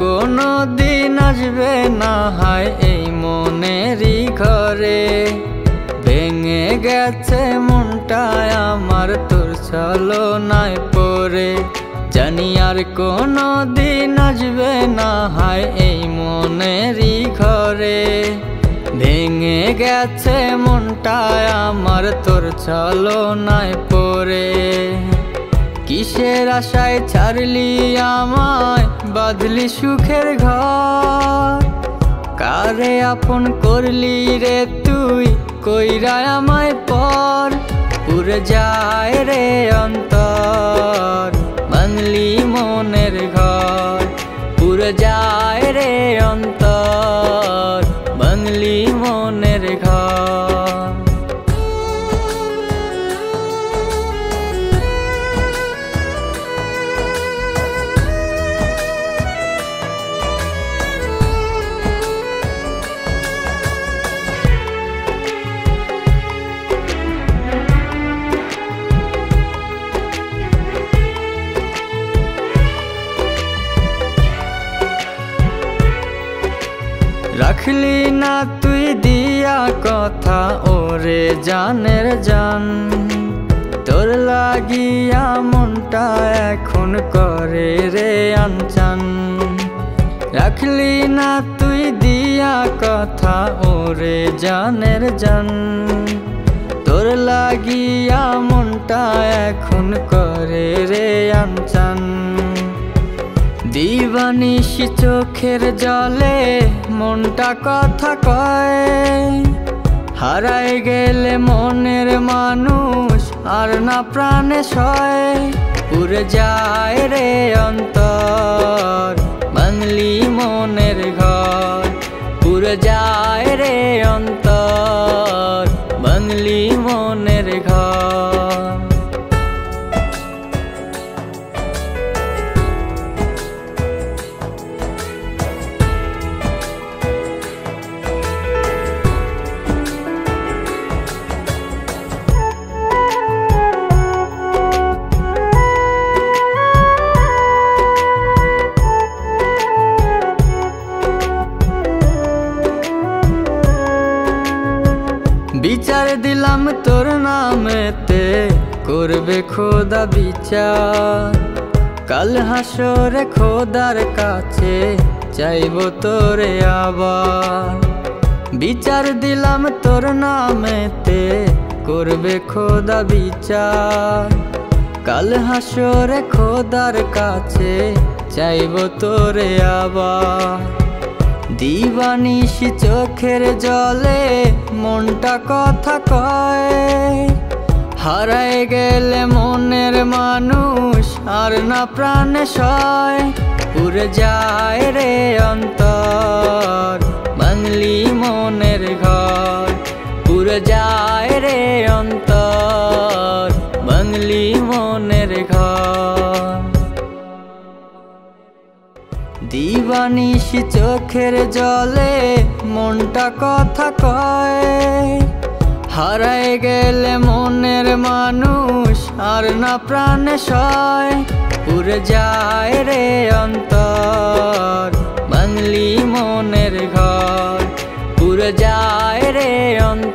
কোনো দিন আসবে না হয় এই মনেরই ঘরে। ভেঙে গেছে মনটায় আমার, তোর চলো নাই পরে জানি আর কোনো দিন আসবে না হয় এই মনেরই ঘরে। ভেঙে গেছে মনটায় আমার, তোর চলো নাই পরে কিসের আশায় ছাড়লি আমায়? বাদলি সুখের ঘর। কারে আপন করলি রে তুই? কইরা আমায় পর। পুরে যায় রে রাখলি না তুই দিয়া কথা, ওরে জানের জান। তোর লাগিয়া মনটা এখন করে রে আনচান। রাখলি না তুই দিয়া কথা, ওরে জানের জান। তোর লাগিয়া মনটা এখন করে রে আনচান। দিবানিশি চোখের জলে মনটা কথা কয়। হারাই গেলে মনের মানুষ আর না প্রাণে সয়। পুরে যায় রে অন্তর বাংলি মনের ঘর। পুরে যায় রে অন্তর। বিচার দিলাম তোর নামেতে, করবে খোদা বিচার। কাল হাসরে খোদার কাছে চাইব তোরে আবার। বিচার দিলাম তোর নামেতে, করবে খোদা বিচার। কাল হাসরে খোদার কাছে চাইব তোরে আবার। দিবানিশি চোখের জলে মনটা কথা কয়। হারাই গেলে মনের মানুষ আর না প্রাণে সয়। পুরে যায় রে অন্তর, বাংলি মনের ঘর। পুরে যায় রে অন্তর, বাংলি মনের ঘর। দিবানিস চোখের জলে মনটা কথা কয়। হারাই গেলে মনের মানুষ আর না প্রাণ সয়। পুরে যায় রে অন্তর বাঙলি মনের ঘর। পুরে যায় রে অন্তর।